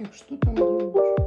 маленьких, что там делаешь?